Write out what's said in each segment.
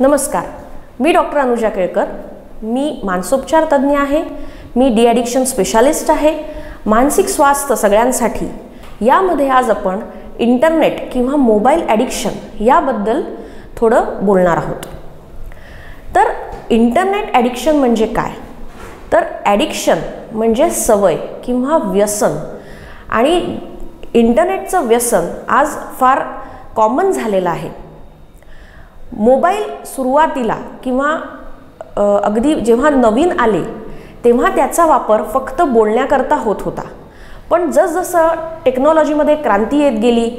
नमस्कार. मी डॉक्टर अनुजा केळकर. मी मानसोपचार तज्ज्ञ आहे. मी डी ॲडिक्शन स्पेशालिस्ट आहे. मानसिक स्वास्थ्य सगळ्यांसाठी. यामध्ये आज आपण इंटरनेट किंवा मोबाईल ॲडिक्शन याबद्दल थोडं बोलणार आहोत. तर इंटरनेट ॲडिक्शन म्हणजे काय? तर ॲडिक्शन म्हणजे सवय किंवा व्यसन. आणि इंटरनेटचं व्यसन आज फार कॉमन झालेलं आहे. मोबाईल सुरुवातीला किंवा अगदी जेव्हा नवीन आले तेव्हा त्याचा वापर फक्त बोलण्याकरता होत होता. पण जसजसं टेक्नॉलॉजीमध्ये क्रांती येत गेली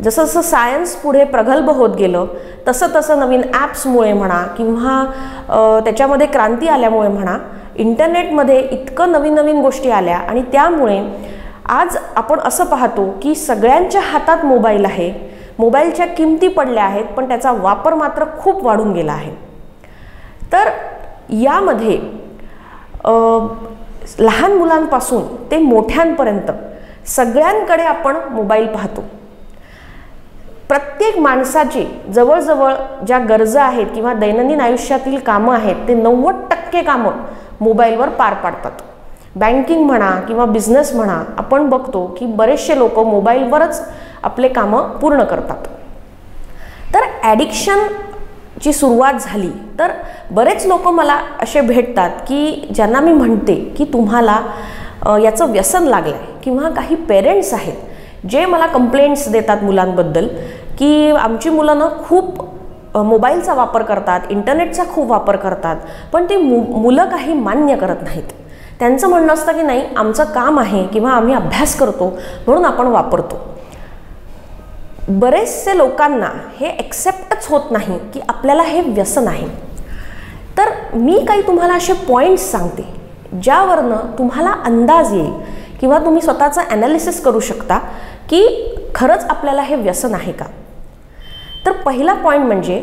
जसं जसं सायन्स पुढे प्रगल्भ होत गेलं तसं तसं नवीन ॲप्समुळे म्हणा किंवा त्याच्यामध्ये क्रांती आल्यामुळे म्हणा इंटरनेटमध्ये इतकं नवीन नवीन गोष्टी आल्या आणि त्यामुळे आज आपण असं पाहतो की सगळ्यांच्या हातात मोबाईल आहे मोबाईलच्या किमती पडल्या आहेत पण त्याचा वापर मात्र खूप वाढून गेला आहे. तर यामध्ये लहान मुलांपासून ते मोठ्यांपर्यंत सगळ्यांकडे आपण मोबाईल पाहतो. प्रत्येक माणसाची जवळजवळ ज्या गरजा आहेत किंवा दैनंदिन आयुष्यातील कामं आहेत ते नव्वद टक्के कामं मोबाईलवर पार पाडतात. बँकिंग म्हणा किंवा बिझनेस म्हणा आपण बघतो की बरेचसे लोक मोबाईलवरच आपले कामं पूर्ण करतात. तर ॲडिक्शनची सुरुवात झाली तर बरेच लोक मला असे भेटतात की ज्यांना मी म्हणते की तुम्हाला याचं व्यसन लागलं आहे किंवा काही पेरेंट्स आहेत जे मला कंप्लेंट्स देतात मुलांबद्दल की आमची मुलं ना खूप मोबाईलचा वापर करतात इंटरनेटचा खूप वापर करतात पण ते मु मुलं काही मान्य करत नाहीत. त्यांचं म्हणणं असतं की नाही आमचं काम आहे किंवा आम्ही अभ्यास करतो म्हणून आपण वापरतो. बरेचसे लोकांना हे एक्सेप्टच होत नाही की आपल्याला हे व्यसन आहे. तर मी काही तुम्हाला असे पॉईंट्स सांगते ज्यावरनं तुम्हाला अंदाज येईल किंवा तुम्ही स्वतःचं ॲनालिसिस करू शकता की खरंच आपल्याला हे व्यसन आहे का. तर पहिला पॉईंट म्हणजे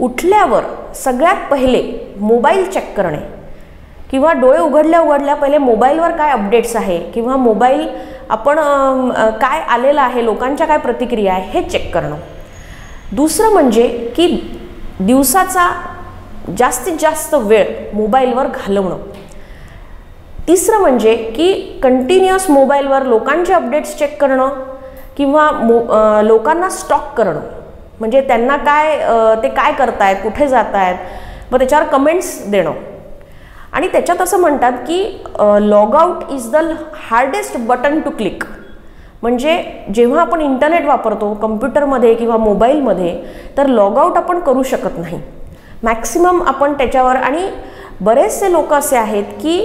उठल्यावर सगळ्यात पहिले मोबाईल चेक करणे. किंवा डोळे उघडल्या उघडल्या पहिले मोबाईलवर काय अपडेट्स आहे? किंवा मोबाईल आपण काय आलेलं आहे? लोकांच्या काय प्रतिक्रिया आहे? हे चेक करणं. दुसरं म्हणजे की दिवसाचा जास्तीत जास्त वेळ मोबाईलवर घालवणं. तिसरं म्हणजे की कंटिन्युअस मोबाईलवर लोकांचे अपडेट्स चेक करणं किंवा मो लोकांना स्टॉक करणं. म्हणजे त्यांना काय ते काय करतायत? कुठे जात आहेत मग त्याच्यावर कमेंट्स देणं. आणि त्याच्यात असं म्हणतात की log out is the hardest button to click म्हणजे जेव्हा आपण इंटरनेट वापरतो कम्प्युटरमध्ये किंवा मोबाईलमध्ये तर लॉग आउट आपण करू शकत नाही. मॅक्सिमम आपण त्याच्यावर आणि बरेचसे लोक असे आहेत की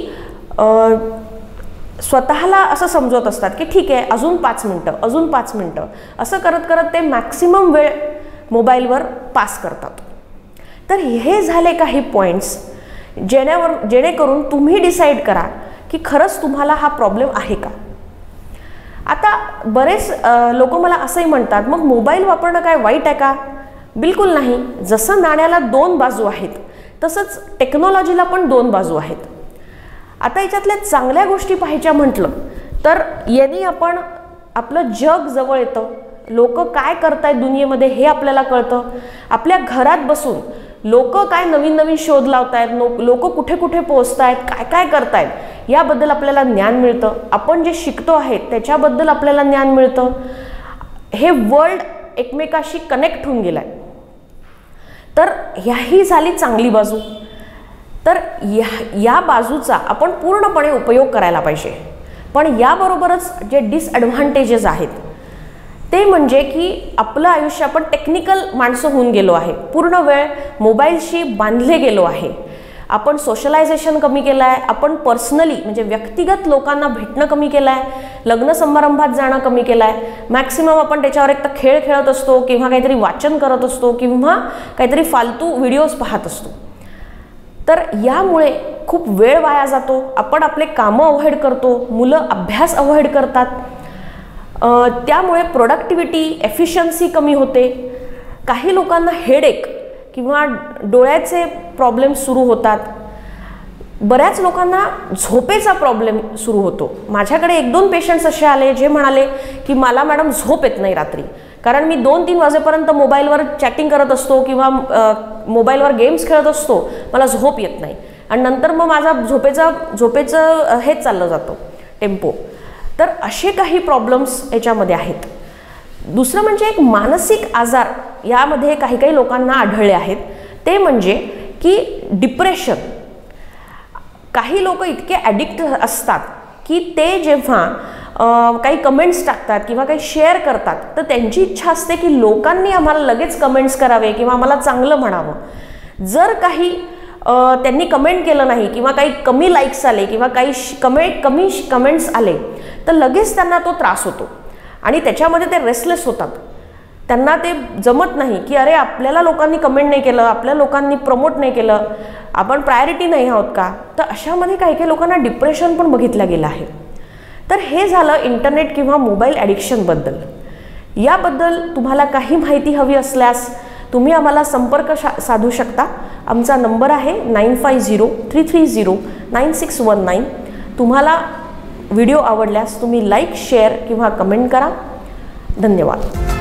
स्वतःला असं समजवत असतात की ठीक आहे अजून पाच मिनटं अजून पाच मिनटं. असं करत करत ते मॅक्सिमम वेळ मोबाईलवर पास करतात. तर हे झाले काही पॉईंट्स जेण्यावर जेणेकरून तुम्ही डिसाईड करा की खरंच तुम्हाला हा प्रॉब्लेम आहे का? आता बरेच लोक मला असंही म्हणतात मग मोबाईल वापरणं काय वाईट आहे का? बिलकुल नाही. जसं नाण्याला दोन बाजू आहेत तसंच टेक्नॉलॉजीला पण दोन बाजू आहेत. आता याच्यातल्या चांगल्या गोष्टी पाहायच्या म्हटलं तर यांनी आपण आपलं जग जवळ येतं. लोक काय करत आहेत दुनियेमध्ये हे आपल्याला कळतं. आपल्या घरात बसून लोक काय नवीन नवीन शोध लावतायत नो लोक कुठे कुठे पोहोचतायत काय काय करतायत याबद्दल आपल्याला ज्ञान मिळतं. आपण जे शिकतो आहे त्याच्याबद्दल आपल्याला ज्ञान मिळतं. हे वर्ल्ड एकमेकाशी कनेक्ट होऊन गेलं आहे तर ह्याही झाली चांगली बाजू. तर या या बाजूचा आपण पूर्णपणे उपयोग करायला पाहिजे. पण याबरोबरच जे डिसॲडव्हान्टेजेस आहेत ते म्हणजे की आपलं आयुष्य आपण टेक्निकल माणसं होऊन गेलो आहे. पूर्ण वेळ मोबाईलशी बांधले गेलो आहे. आपण सोशलायझेशन कमी केलं आहे आपण पर्सनली म्हणजे व्यक्तिगत लोकांना भेटणं कमी केलं आहे लग्न समारंभात जाणं कमी केलं आहे मॅक्सिमम आपण त्याच्यावर एक तर खेळ खेळत असतो किंवा काहीतरी वाचन करत असतो किंवा काहीतरी फालतू व्हिडिओज पाहत असतो. तर यामुळे खूप वेळ वाया जातो आपण आपले कामं अवॉइड करतो मुलं अभ्यास अवॉइड करतात. त्यामुळे प्रोडक्टिव्हिटी एफिशियन्सी कमी होते. काही लोकांना हेडेक किंवा डोळ्याचे प्रॉब्लेम सुरू होतात. बऱ्याच लोकांना झोपेचा प्रॉब्लेम सुरू होतो. माझ्याकडे एक दोन पेशंट्स असे आले जे म्हणाले की मला मॅडम झोप येत नाही रात्री. कारण मी दोन तीन वाजेपर्यंत मोबाईलवर चॅटिंग करत असतो किंवा मोबाईलवर गेम्स खेळत असतो मला झोप येत नाही. आणि नंतर मग माझा झोपेचा झोपेचं हेच चाललं जातं. टेम्पो तर असे काही प्रॉब्लेम्स याच्यामध्ये आहेत. दुसरं म्हणजे एक मानसिक आजार यामध्ये काही काही लोकांना आढळले आहेत. ते म्हणजे की डिप्रेशन काही लोक इतके ॲडिक्ट असतात की ते जेव्हा काही कमेंट्स टाकतात किंवा काही शेअर करतात तर त्यांची इच्छा असते की लोकांनी आम्हाला लगेच कमेंट्स करावे किंवा आम्हाला चांगलं म्हणावं. जर काही त्यांनी कमेंट केलं नाही किंवा काही कमी लाईक्स आले किंवा काही कमेंट कमी कमेंट्स आले तर लगेच त्यांना तो त्रास होतो. आणि त्याच्यामध्ये ते रेसलेस होतात. त्यांना ते जमत नाही की अरे आपल्याला लोकांनी कमेंट नाही केलं आपल्या लोकांनी प्रमोट नाही केलं आपण प्रायोरिटी नाही आहोत का? तर अशामध्ये काही काही लोकांना डिप्रेशन पण बघितलं गेलं आहे. तर हे झालं इंटरनेट किंवा मोबाईल ॲडिक्शनबद्दल याबद्दल तुम्हाला काही माहिती हवी असल्यास तुम्ही आम्हाला संपर्क शा साधू शकता. आमचा नंबर आहे nine five zero three three zero nine six one nine तुम्हाला व्हिडिओ आवडल्यास तुम्ही लाईक शेअर किंवा कमेंट करा. धन्यवाद.